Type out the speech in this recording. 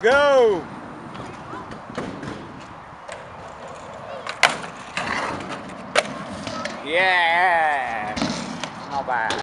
Go! Yeah! Not bad.